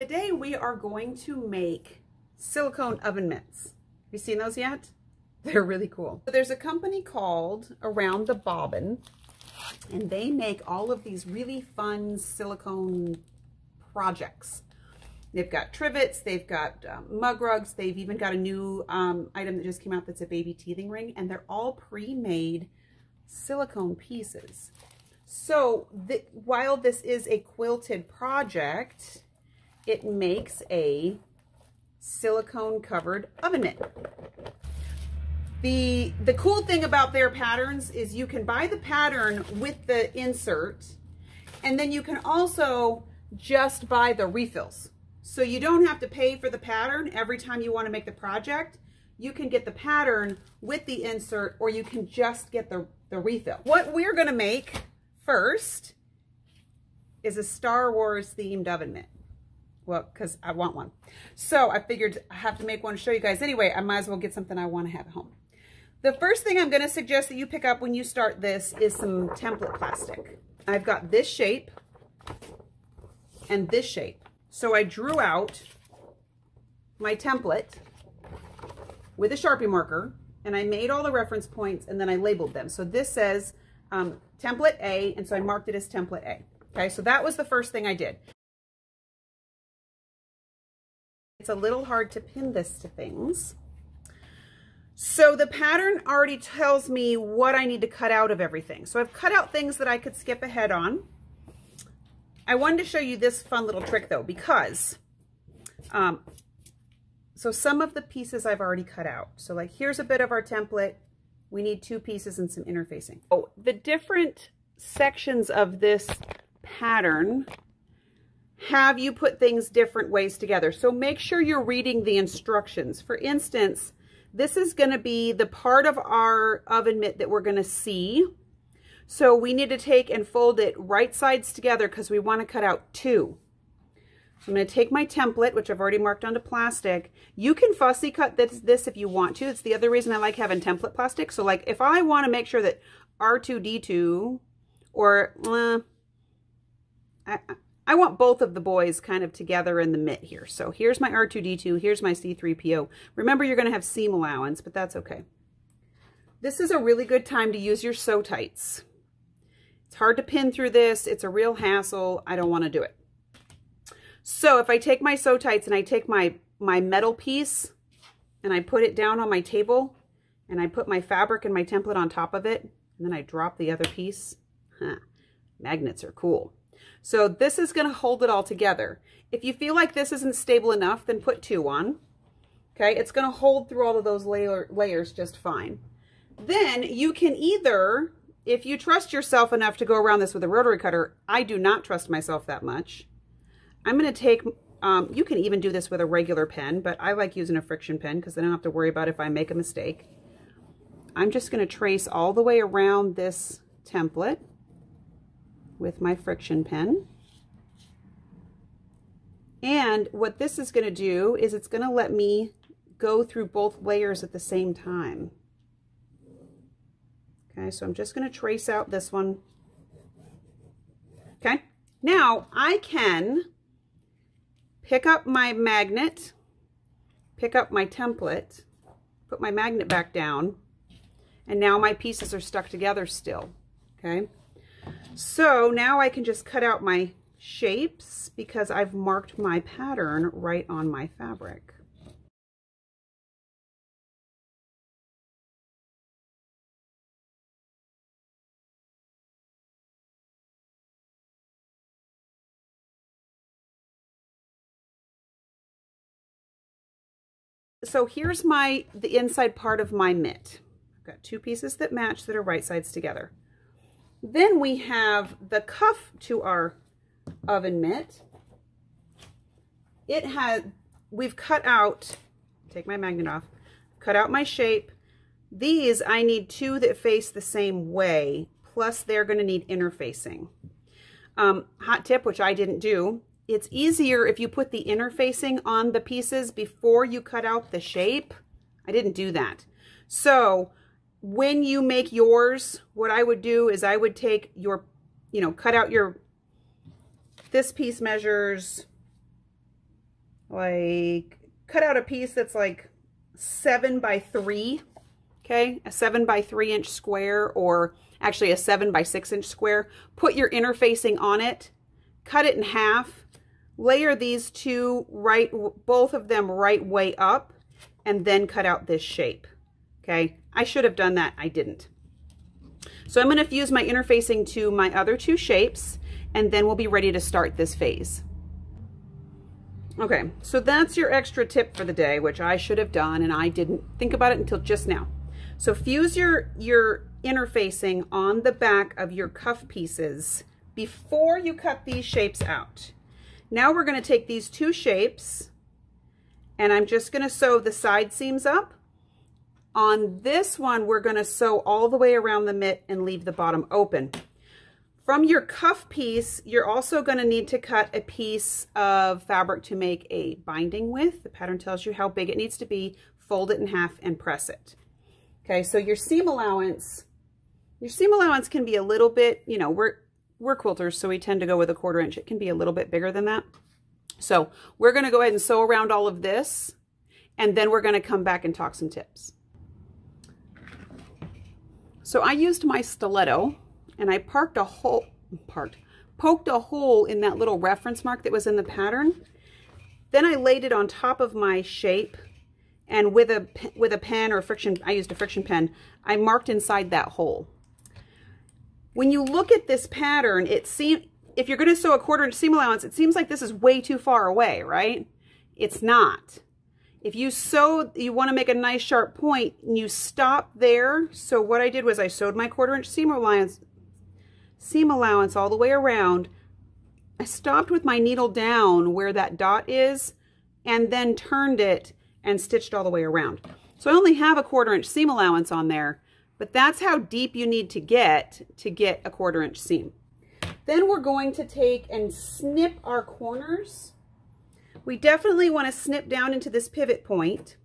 Today we are going to make silicone oven mitts. Have you seen those yet? They're really cool. So there's a company called Around the Bobbin and they make all of these really fun silicone projects. They've got trivets, they've got um, mug rugs, they've even got a new um, item that just came out that's a baby teething ring, and they're all pre-made silicone pieces. So while this is a quilted project, it makes a silicone covered oven mitt. The, the cool thing about their patterns is you can buy the pattern with the insert and then you can also just buy the refills. So you don't have to pay for the pattern every time you want to make the project. You can get the pattern with the insert or you can just get the, the refill. What we're going to make first is a Star Wars themed oven mitt. Well, because I want one. So I figured I have to make one to show you guys anyway. I might as well get something I want to have at home. The first thing I'm going to suggest that you pick up when you start this is some template plastic. I've got this shape and this shape. So I drew out my template with a Sharpie marker and I made all the reference points and then I labeled them. So this says um, template A and so I marked it as template A. Okay, so that was the first thing I did. It's a little hard to pin this to things. So the pattern already tells me what I need to cut out of everything. So I've cut out things that I could skip ahead on. I wanted to show you this fun little trick though, because, um, so some of the pieces I've already cut out. So like here's a bit of our template. We need two pieces and some interfacing. Oh, the different sections of this pattern have you put things different ways together. So make sure you're reading the instructions. For instance, this is going to be the part of our oven mitt that we're going to see. So we need to take and fold it right sides together because we want to cut out two. So I'm going to take my template, which I've already marked onto plastic. You can fussy cut this, this if you want to. It's the other reason I like having template plastic. So like if I want to make sure that R2-D2 or uh, I, I want both of the boys kind of together in the mitt here. So here's my R2-D2, here's my C3PO. Remember, you're going to have seam allowance, but that's okay. This is a really good time to use your Sew Tites. It's hard to pin through this. It's a real hassle. I don't want to do it. So if I take my Sew Tites and I take my, my metal piece and I put it down on my table and I put my fabric and my template on top of it, and then I drop the other piece, huh, magnets are cool. So this is going to hold it all together. If you feel like this isn't stable enough, then put two on. Okay, it's going to hold through all of those layer, layers just fine. Then you can either, if you trust yourself enough to go around this with a rotary cutter, I do not trust myself that much. I'm going to take, um, you can even do this with a regular pen, but I like using a friction pen because I don't have to worry about if I make a mistake. I'm just going to trace all the way around this template with my friction pen. And what this is going to do is it's going to let me go through both layers at the same time. Okay, so I'm just going to trace out this one. Okay, now I can pick up my magnet, pick up my template, put my magnet back down, and now my pieces are stuck together still. Okay, so now I can just cut out my shapes because I've marked my pattern right on my fabric. So here's my the inside part of my mitt. I've got two pieces that match that are right sides together. Then we have the cuff to our oven mitt. It has, we've cut out, take my magnet off, cut out my shape. These, I need two that face the same way, plus they're going to need interfacing. Um, hot tip, which I didn't do, it's easier if you put the interfacing on the pieces before you cut out the shape. I didn't do that. So when you make yours, what I would do is I would take your, you know, cut out your, this piece measures like cut out a piece that's like seven by three, okay? A seven by three inch square or actually a seven by six inch square. Put your interfacing on it, cut it in half, layer these two right, both of them right way up, and then cut out this shape, okay? I should have done that, I didn't. So I'm gonna fuse my interfacing to my other two shapes, and then we'll be ready to start this phase. Okay, so that's your extra tip for the day, which I should have done, and I didn't think about it until just now. So fuse your, your interfacing on the back of your cuff pieces before you cut these shapes out. Now we're gonna take these two shapes, and I'm just gonna sew the side seams up. On this one, we're gonna sew all the way around the mitt and leave the bottom open. From your cuff piece, you're also going to need to cut a piece of fabric to make a binding with. The pattern tells you how big it needs to be. Fold it in half and press it. Okay, so your seam allowance, your seam allowance can be a little bit, you know, we're, we're quilters, so we tend to go with a quarter inch. It can be a little bit bigger than that. So we're going to go ahead and sew around all of this, and then we're going to come back and talk some tips. So I used my stiletto and I parked a hole, parked, poked a hole in that little reference mark that was in the pattern. Then I laid it on top of my shape and with a, with a pen or a friction, I used a friction pen, I marked inside that hole. When you look at this pattern, it seems, if you're going to sew a quarter inch seam allowance, it seems like this is way too far away, right? It's not. If you sew, you want to make a nice sharp point, and you stop there. So what I did was I sewed my quarter inch seam allowance, seam allowance all the way around. I stopped with my needle down where that dot is and then turned it and stitched all the way around. So I only have a quarter inch seam allowance on there, but that's how deep you need to get to get a quarter inch seam. Then we're going to take and snip our corners. We definitely want to snip down into this pivot point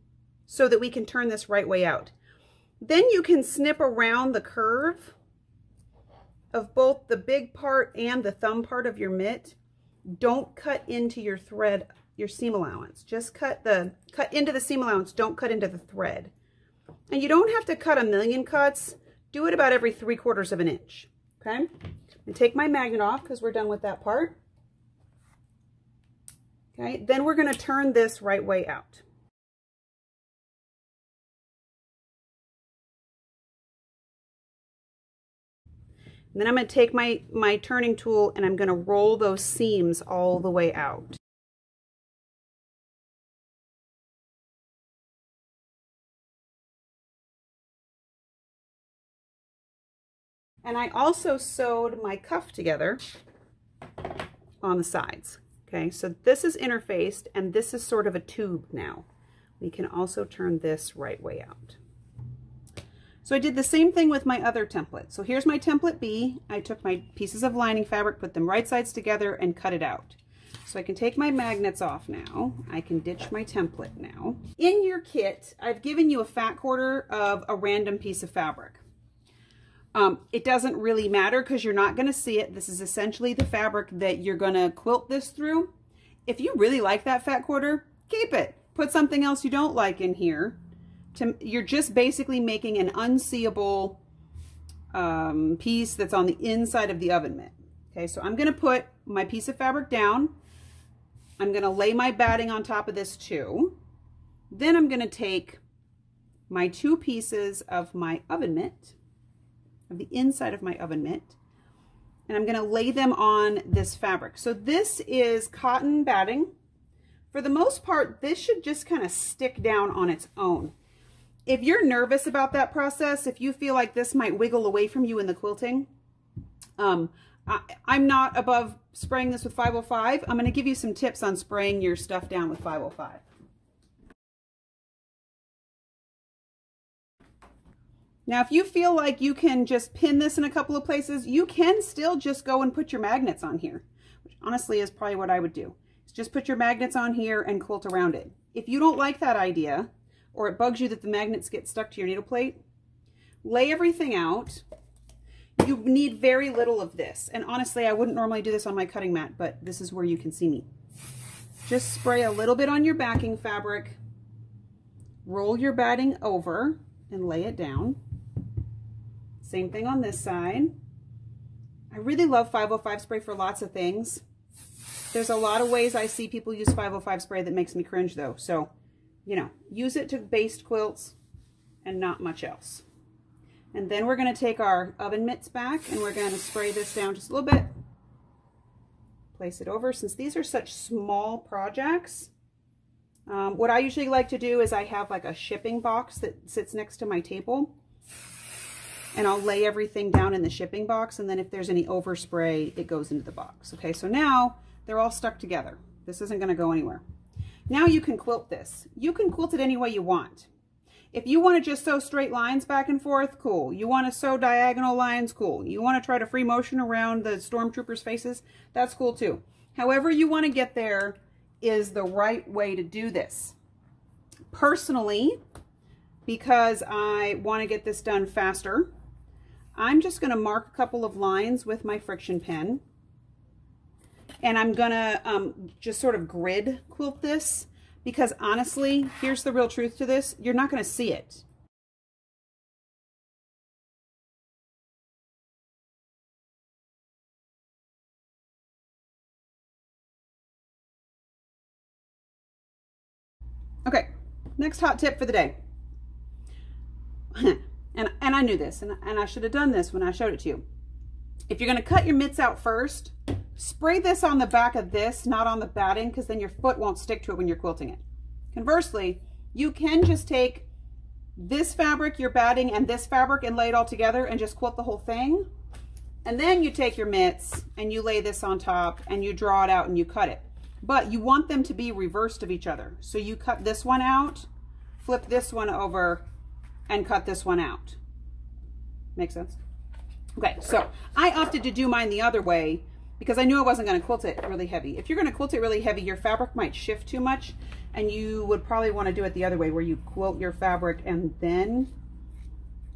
so that we can turn this right way out. Then you can snip around the curve of both the big part and the thumb part of your mitt, don't cut into your thread, your seam allowance. Just cut the cut into the seam allowance, don't cut into the thread. And you don't have to cut a million cuts. Do it about every three quarters of an inch. Okay? And take my magnet off because we're done with that part. Okay, then we're going to turn this right way out. And then I'm going to take my, my turning tool and I'm going to roll those seams all the way out. And I also sewed my cuff together on the sides. Okay, so this is interfaced and this is sort of a tube now. We can also turn this right way out. So I did the same thing with my other template. So here's my template B. I took my pieces of lining fabric, put them right sides together and cut it out. So I can take my magnets off now. I can ditch my template now. In your kit, I've given you a fat quarter of a random piece of fabric. Um, it doesn't really matter because you're not going to see it. This is essentially the fabric that you're going to quilt this through. If you really like that fat quarter, keep it. Put something else you don't like in here to, you're just basically making an unseeable um, piece that's on the inside of the oven mitt. Okay, so I'm going to put my piece of fabric down. I'm going to lay my batting on top of this too. Then I'm going to take my two pieces of my oven mitt, of the inside of my oven mitt, and I'm going to lay them on this fabric. So this is cotton batting. For the most part, this should just kind of stick down on its own if you're nervous about that process, if you feel like this might wiggle away from you in the quilting, um, I, am not above spraying this with 505. I'm going to give you some tips on spraying your stuff down with 505. Now, if you feel like you can just pin this in a couple of places, you can still just go and put your magnets on here, which honestly is probably what I would do. Just put your magnets on here and quilt around it. If you don't like that idea, or it bugs you that the magnets get stuck to your needle plate, lay everything out. You need very little of this. And honestly, I wouldn't normally do this on my cutting mat, but this is where you can see me. just spray a little bit on your backing fabric, roll your batting over and lay it down. Same thing on this side. I really love 505 spray for lots of things. There's a lot of ways I see people use 505 spray that makes me cringe though. So, you know, use it to baste quilts and not much else. And then we're going to take our oven mitts back and we're going to spray this down just a little bit. Place it over. Since these are such small projects, um, what I usually like to do is I have like a shipping box that sits next to my table and I'll lay everything down in the shipping box and then if there's any overspray it goes into the box okay? So now they're all stuck together. This isn't going to go anywhere. Now you can quilt this. You can quilt it any way you want. If you want to just sew straight lines back and forth cool. You want to sew diagonal lines cool. You want to try to free motion around the stormtroopers faces that's cool too. However you want to get there is the right way to do this. Personally because I want to get this done faster I'm just going to mark a couple of lines with my friction pen. And I'm going to um, just sort of grid quilt this because honestly, here's the real truth to this. You're not going to see it. Okay, next hot tip for the day. and, and I knew this, and, and I should have done this when I showed it to you. If you're going to cut your mitts out first, spray this on the back of this, not on the batting, because then your foot won't stick to it when you're quilting it. Conversely, you can just take this fabric, your batting, and this fabric and lay it all together and just quilt the whole thing. And then you take your mitts and you lay this on top and you draw it out and you cut it. But you want them to be reversed of each other. So you cut this one out, flip this one over, and cut this one out. Make sense? Okay, so I opted to do mine the other way because I knew I wasn't going to quilt it really heavy. If you're going to quilt it really heavy, your fabric might shift too much and you would probably want to do it the other way where you quilt your fabric and then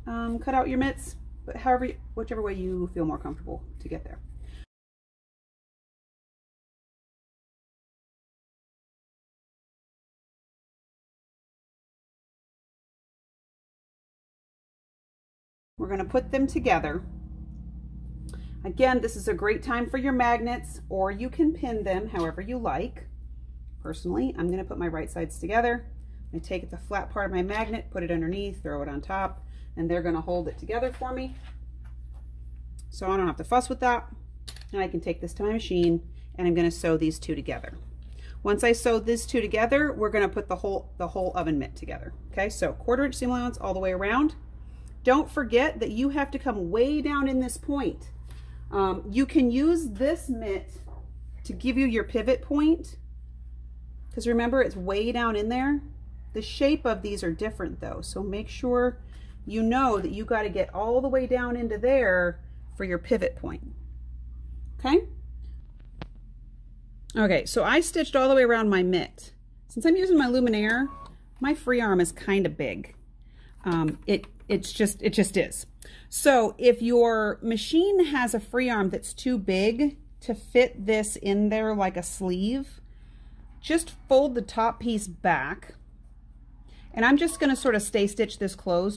um, cut out your mitts. But however, whichever way you feel more comfortable to get there. We're going to put them together. Again, this is a great time for your magnets, or you can pin them however you like. Personally, I'm going to put my right sides together. I take the flat part of my magnet, put it underneath, throw it on top, and they're going to hold it together for me. So I don't have to fuss with that. And I can take this to my machine, and I'm going to sew these two together. Once I sew these two together, we're going to put the whole the whole oven mitt together. Okay, so quarter inch seam allowance all the way around. Don't forget that you have to come way down in this point. Um, you can use this mitt to give you your pivot point because remember it's way down in there. The shape of these are different though, so make sure you know that you got to get all the way down into there for your pivot point. Okay? Okay, so I stitched all the way around my mitt. Since I'm using my Luminaire, my free arm is kind of big. Um, it it's just, it just is. So if your machine has a free arm that's too big to fit this in there like a sleeve, just fold the top piece back. And I'm just going to sort of stay stitch this closed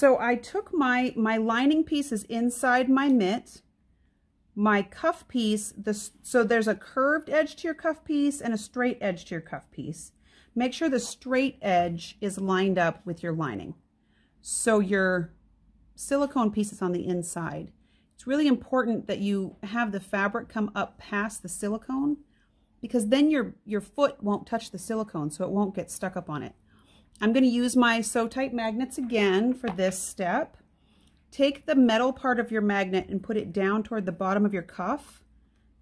So I took my, my lining pieces inside my mitt, my cuff piece, the, so there's a curved edge to your cuff piece and a straight edge to your cuff piece. Make sure the straight edge is lined up with your lining. So your silicone piece is on the inside. It's really important that you have the fabric come up past the silicone because then your, your foot won't touch the silicone so it won't get stuck up on it. I'm going to use my Sew Tite magnets again for this step. Take the metal part of your magnet and put it down toward the bottom of your cuff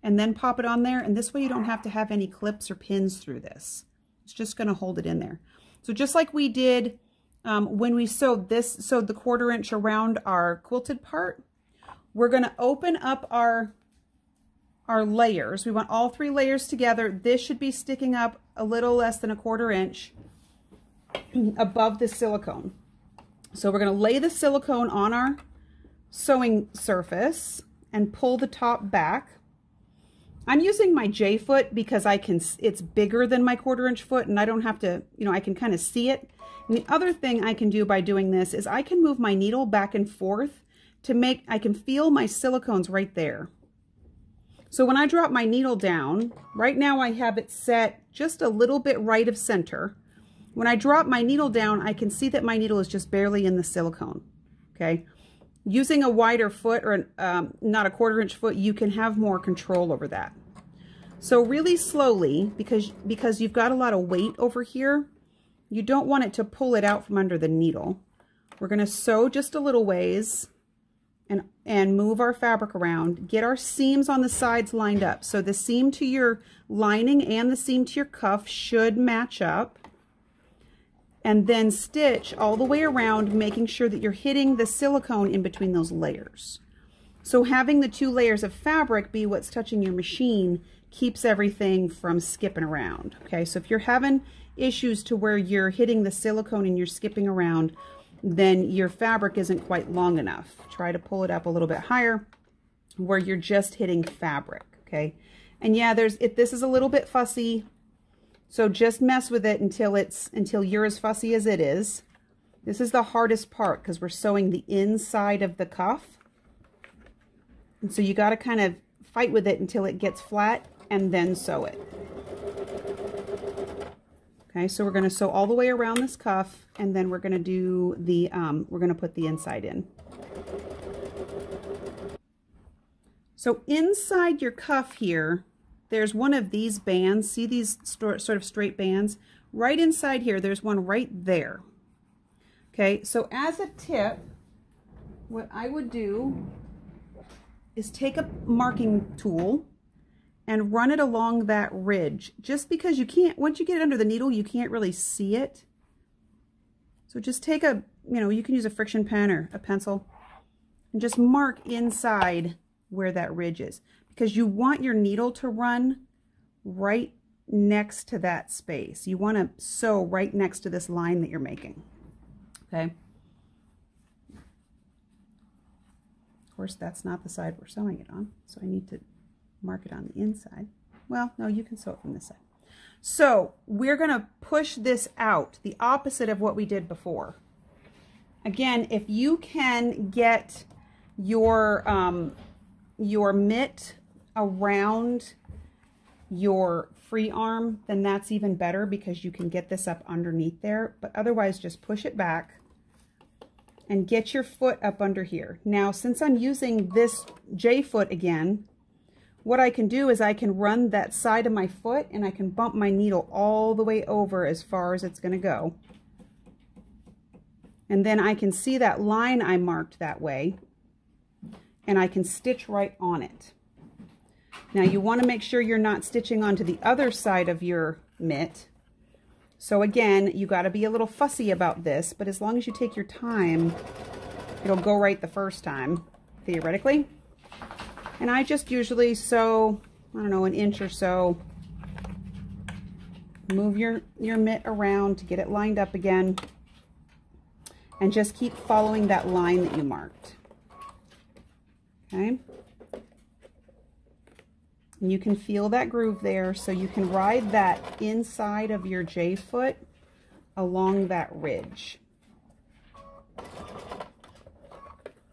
and then pop it on there. And this way you don't have to have any clips or pins through this. It's just going to hold it in there. So just like we did um, when we sewed this, sewed the quarter inch around our quilted part, we're going to open up our, our layers. We want all three layers together. This should be sticking up a little less than a quarter inch above the silicone. So we're going to lay the silicone on our sewing surface and pull the top back. I'm using my J foot because I can, it's bigger than my quarter inch foot and I don't have to, you know, I can kind of see it. And the other thing I can do by doing this is I can move my needle back and forth to make, I can feel my silicones right there. So when I drop my needle down, right now I have it set just a little bit right of center. When I drop my needle down, I can see that my needle is just barely in the silicone, okay? Using a wider foot or um, not a quarter inch foot, you can have more control over that. So really slowly, because, because you've got a lot of weight over here, you don't want it to pull it out from under the needle. We're going to sew just a little ways and, and move our fabric around. Get our seams on the sides lined up. So the seam to your lining and the seam to your cuff should match up. And then stitch all the way around, making sure that you're hitting the silicone in between those layers. So having the two layers of fabric be what's touching your machine keeps everything from skipping around. Okay, so if you're having issues to where you're hitting the silicone and you're skipping around, then your fabric isn't quite long enough. Try to pull it up a little bit higher where you're just hitting fabric, okay? And yeah, there's it. this is a little bit fussy, so just mess with it until it's until you're as fussy as it is. This is the hardest part because we're sewing the inside of the cuff. And so you got to kind of fight with it until it gets flat and then sew it. Okay, so we're going to sew all the way around this cuff, and then we're going to do the, um, we're going to put the inside in. So inside your cuff here, there's one of these bands. See these sort of straight bands? Right inside here, there's one right there. Okay, so as a tip, what I would do is take a marking tool and run it along that ridge just because you can't, once you get it under the needle, you can't really see it. So just take a, you know, you can use a friction pen or a pencil and just mark inside where that ridge is because you want your needle to run right next to that space. You want to sew right next to this line that you're making. Okay. Of course, that's not the side we're sewing it on, so I need to mark it on the inside. Well, no, you can sew it from this side. So we're going to push this out, the opposite of what we did before. Again, if you can get your, um, your mitt around your free arm, then that's even better because you can get this up underneath there. But otherwise, just push it back and get your foot up under here. Now, since I'm using this J foot again, what I can do is I can run that side of my foot and I can bump my needle all the way over as far as it's going to go. And then I can see that line I marked that way and I can stitch right on it. Now you want to make sure you're not stitching onto the other side of your mitt. So again, you got to be a little fussy about this, but as long as you take your time, it'll go right the first time, theoretically. And I just usually sew, I don't know, an inch or so. Move your, your mitt around to get it lined up again. And just keep following that line that you marked. Okay? And you can feel that groove there, so you can ride that inside of your J-foot along that ridge.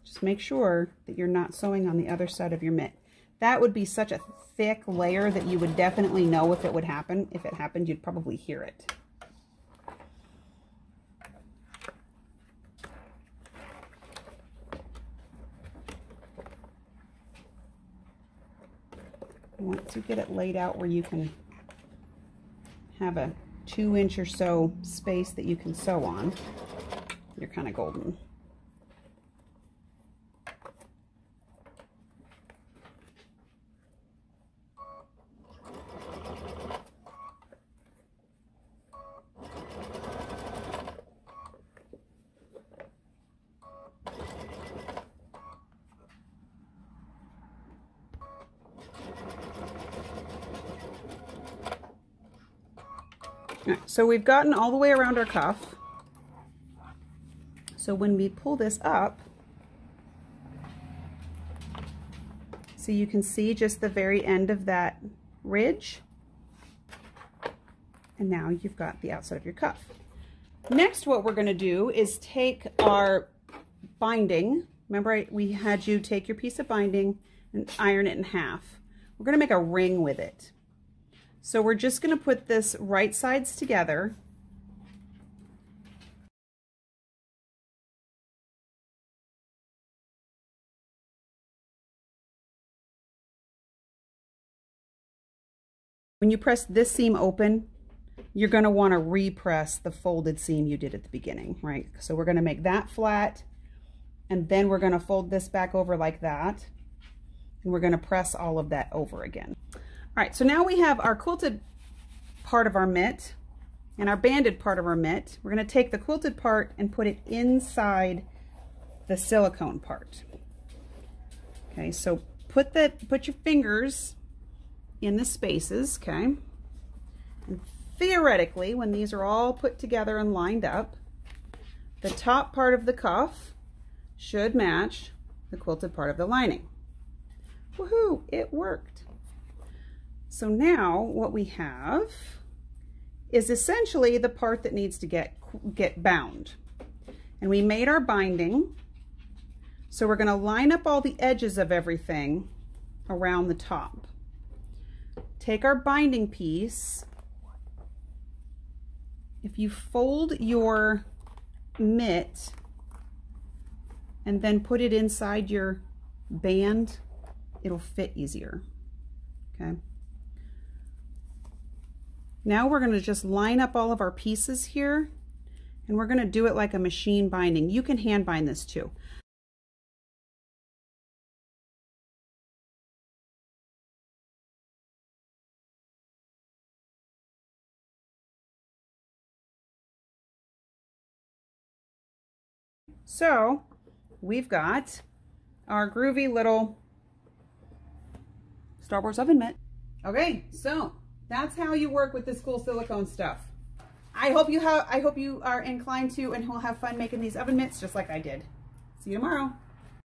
Just make sure that you're not sewing on the other side of your mitt. That would be such a thick layer that you would definitely know if it would happen. If it happened, you'd probably hear it. You get it laid out where you can have a two inch or so space that you can sew on, you're kind of golden. So we've gotten all the way around our cuff. So when we pull this up, so you can see just the very end of that ridge. And now you've got the outside of your cuff. Next, what we're going to do is take our binding. Remember I, we had you take your piece of binding and iron it in half. We're going to make a ring with it. So we're just going to put this right sides together. When you press this seam open, you're going to want to repress the folded seam you did at the beginning, right? So we're going to make that flat and then we're going to fold this back over like that and we're going to press all of that over again. All right, so now we have our quilted part of our mitt and our banded part of our mitt. We're going to take the quilted part and put it inside the silicone part. Okay, so put that put your fingers in the spaces, okay? And theoretically, when these are all put together and lined up, the top part of the cuff should match the quilted part of the lining. Woohoo, it worked. So now what we have is essentially the part that needs to get, get bound. And we made our binding. So we're gonna line up all the edges of everything around the top. Take our binding piece if you fold your mitt and then put it inside your band, it'll fit easier, okay? Now we're gonna just line up all of our pieces here and we're gonna do it like a machine binding. You can hand bind this too. So we've got our groovy little Star Wars oven mitt. Okay, so that's how you work with this cool silicone stuff. I hope you have I hope you are inclined to and will have fun making these oven mitts just like I did. See you tomorrow.